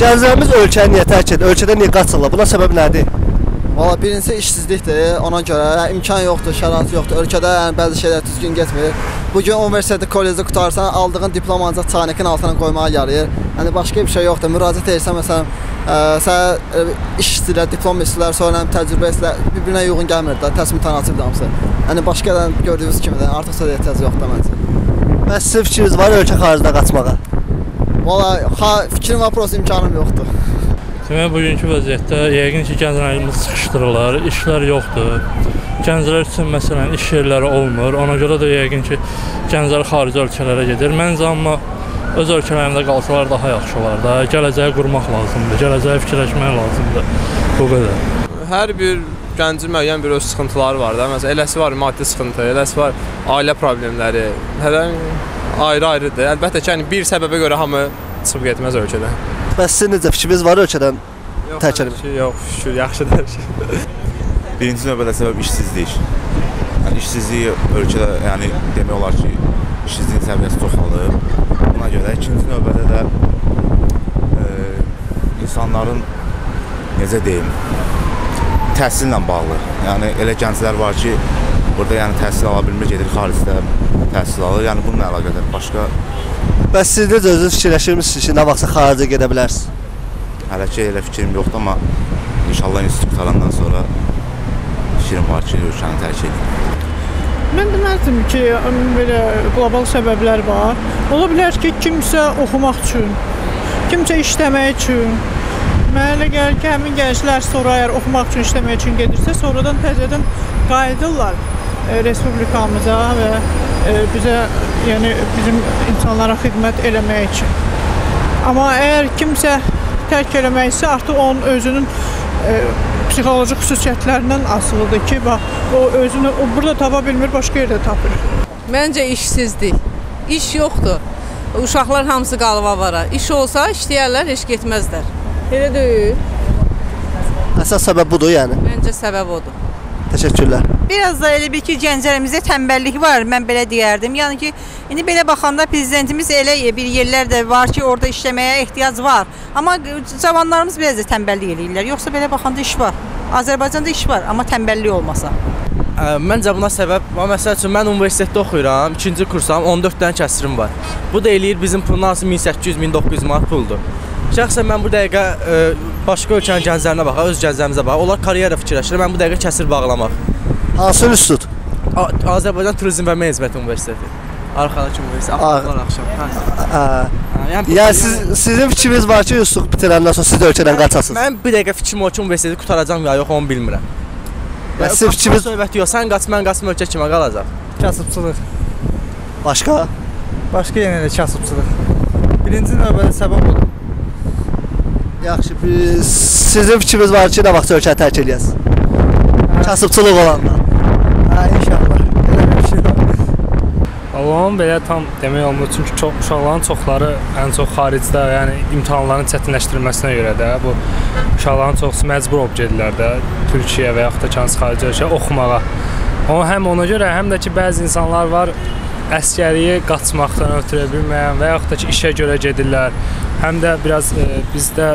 Gənclərimiz ölkəni niyə tərk edir? Ölkədən niyə qaçırlar? Buna səbəb nədir? Valla birincisi işsizlikdir. Ona görə imkan yoxdur, şərait yoxdur. Ölkədə yəni bəzi şeylər düzgün getmir. Bu gün universitetdə, kollecdə qutarsan, aldığın diplom ancaq çaynikin altına qoymağa yarayır. Yəni başqa bir şey yoxdur. Müraciət edirsən məsələn, ə, sən ə, iş istəyirlər, diplom istəyirlər, sonra həm təcrübə istəyirlər, bir-birinə uyğun gəlmir də, təsmin tanıcıdır hamısı. Yəni başqadan gördüyünüz kimi də artıq sözə ehtiyac yoxdur məncə. Bəs sizin fikriniz var ölkə xaricində qaçmağa? Valla ha, fikrim var, prosta imkanım yoxdur. Demək bugünkü vəziyyətdə yəqin ki, gənclərimiz sıxışdırırlar, işlər yoxdur. Gənclər üçün məsələn iş yerləri olmur. Ona görə də yəqin ki, gənclər xarici ölkələrə gedir. Məncə amma öz ölkələrində qalsalar daha yaxşı olar da. Gələcəyi qurmaq lazımdır, gələcəyi fikirləşmək lazımdır. Bu qədər. Hər bir gəncin müəyyən bir öz sıxıntıları var da. Məsələn, eləsi var maddi sıxıntı, eləsi var ailə problemləri. Hər ayrı-ayrıdır. Əlbəttə ki, yəni bir səbəbə görə hamı çıxıb getməz ölkədən. Bəs sizin necə fikriniz var ölkədən etmək? Şey yox, şükür, yaxşıdır. Birinci növbədə səbəb işsizlik. Yəni işsizlik ölkədə, yəni demək olar ki, işsizliyin səviyyəsi çoxalıb. Buna görə ikinci növbədə də e, insanların necə deyim, təhsillə bağlı. Yəni elə gənclər var ki, burada yəni təhsil ala bilmir, gedir xaricdə təhsil alır. Yəni bununla əlaqədar başqa Bəs siz necə özünüz fikirləşirmisiniz ki, nə vaxtsa xaricə gedə bilərsiniz? hələ ki elə fikrim yoxdur, amma inşallah institut qutarandan sonra fikrim var ki, ölkəni tərk edeyim. Mən deməzdim ki, belə qlobal səbəblər var. Ola bilər ki, kimsə oxumaq üçün, kimsə işləmək üçün. Mənə elə gəlir ki, həmin gənclər sonra əgər oxumaq üçün, işləmək üçün gedirsə, sonradan təzədən qayıdırlar respublikamıza və e, bizə, yəni bizim insanlara xidmət eləmək üçün. Amma əgər kimsə tərk eləmək isə artıq onun özünün e, psixoloji xüsusiyyətlərindən asılıdır ki, bax o özünü o burada tapa bilmir, başqa yerdə tapır. Məncə işsizlik. İş yoxdur. Uşaqlar hamısı qalıb avara. İş olsa işləyərlər, heç getməzlər. Elə deyil. Əsas səbəb budur yəni. Məncə səbəb odur. Təşəkkürlər. Biraz da elə bir ki, gənclərimizdə tənbəllik var, mən belə deyərdim. Yəni ki, indi belə baxanda prezidentimiz elə bir yerlər də var ki, orada işləməyə ehtiyac var. Amma cavanlarımız biraz da tənbəllik eləyirlər. Yoxsa belə baxanda iş var. Azərbaycanda iş var, amma tənbəllik olmasa. Ə, Məncə buna səbəb, məsəl üçün mən universitetdə oxuyuram, 2-ci kursam, 14 dənə kəsirim var. Bu da eləyir bizim pulun hansı 1800-1900 manat puldur. Şəxsən mən bu dəqiqə ə, başqa ölkənin gənclərinə baxaq, öz gənclərimizə baxaq. Onlar karyera fikirləşir. Mən bu dəqiqə kəsir bağlamaq. Hansı institut? Azərbaycan Turizm və Menecment Universiteti. Arxadakı universitet. Ağ- Axşam axşam. Hə. Hə. Hə, Yəni, Yəni siz sizin fikriniz var ki, institut bitirəndən sonra siz də ölkədən qaçasınız. Mən bir dəqiqə fikrim o ki, universiteti qutaracam ya yox, onu bilmirəm. Bəs sizin fikriniz söhbət yox, sən qaç, mən qaçım ölkə kimə qalacaq? Kasıbçılıq. başqa? Başqa yenə də kasıbçılıq. Birinci növbədə səbəb odur. Yaxşı, biz sizin fikriniz var ki, nə vaxtsa ölkəni tərk eləyəsiniz? Kasıbçılıq olanda. Hə, inşallah. Elə bir şey var. Allahın belə tam demək olmur çünki çox uşaqların çoxları ən çox xaricdə, yəni imtahanların çətinləşdirilməsinə görə də bu uşaqların çoxusu məcbur olub gedirlər də Türkiyə və yaxud da hansı xarici ölkə oxumağa. Amma həm ona görə, həm də ki, bəzi insanlar var əskəriyə qaçmaqdan ötürü bilməyən və yaxud da ki, işə görə gedirlər. Həm də biraz e, bizdə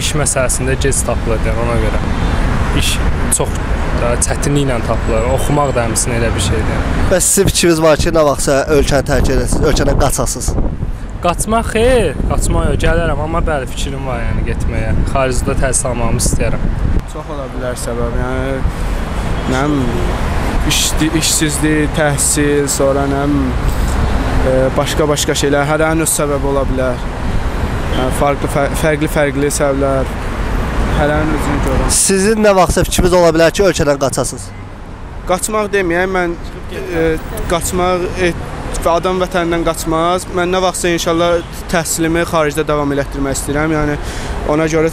iş məsələsində gec tapılır ona görə. İş çox da çətinliklə tapılır. Oxumaq da həmçinin elə bir şeydir. Bəs sizin fikriniz var ki, nə vaxtsa ölkəni tərk edəsiniz, ölkədən qaçasınız? Qaçmaq xeyr, qaçmaq yox, gələrəm, amma bəli fikrim var yəni getməyə. Xaricdə təhsil almağımı istəyirəm. Çox ola bilər səbəb. Yəni nə bilim iş, işsizlik, təhsil, sonra nə e, başqa-başqa şeylər hər an öz səbəbi ola bilər. Yəni farklı fərqli fərqli səbəblər an özünü görür. Sizin nə vaxtsa fikriniz ola bilər ki, ölkədən qaçasınız? Qaçmaq deməyəm, mən e, qaçmaq e, adam vətənindən qaçmaz. Mən nə vaxtsa inşallah təhsilimi xaricdə davam elətdirmək istəyirəm. Yəni ona görə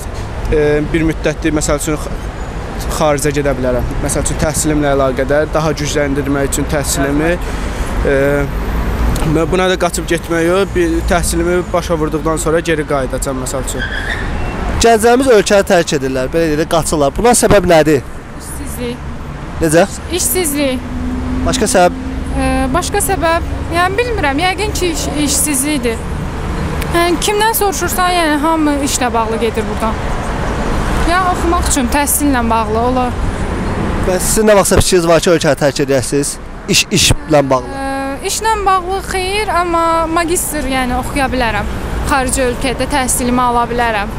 e, bir müddətli məsəl üçün xaricə gedə bilərəm. Məsəl üçün təhsilimlə əlaqədar daha gücləndirmək üçün təhsilimi e, buna da qaçıb getmək yox, bir təhsilimi başa vurduqdan sonra geri qayıdacağam məsəl üçün. Gənclərimiz ölkəni tərk edirlər, belə deyək, qaçırlar. Buna səbəb nədir? İşsizlik. Necə? İşsizlik. Başqa səbəb? Ee, başqa səbəb, yəni bilmirəm, yəqin ki, iş, işsizlikdir. Yəni kimdən soruşursan, yəni hamı işlə bağlı gedir burdan. Ya oxumaq üçün, təhsillə bağlı olar. Bəs sizin nə vaxtsa fikriniz var ki, ölkəni tərk edəsiniz? İş işlə bağlı. Ə, işlə bağlı xeyir, amma magistr yəni oxuya bilərəm. Xarici ölkədə təhsilimi ala bilərəm.